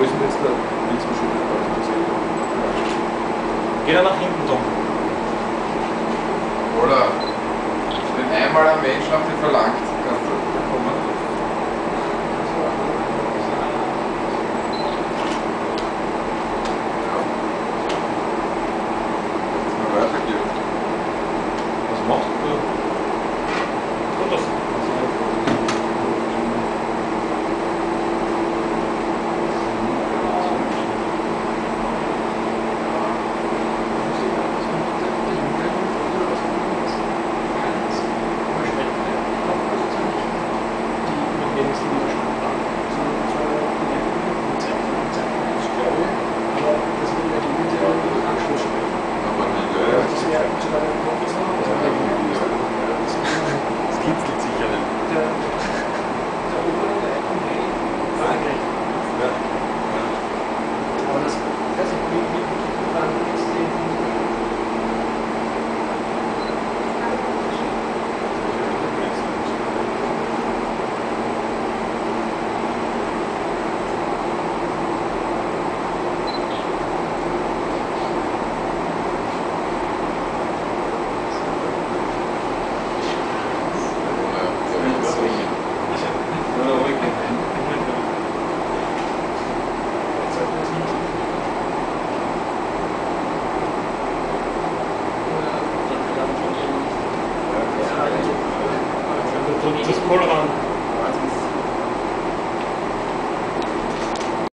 Wo ist denn jetzt der Blitzmaschine? Geh da nach hinten, Tom. Oder wenn einmal ein Mensch nach dir verlangt, kannst du Just pull it on.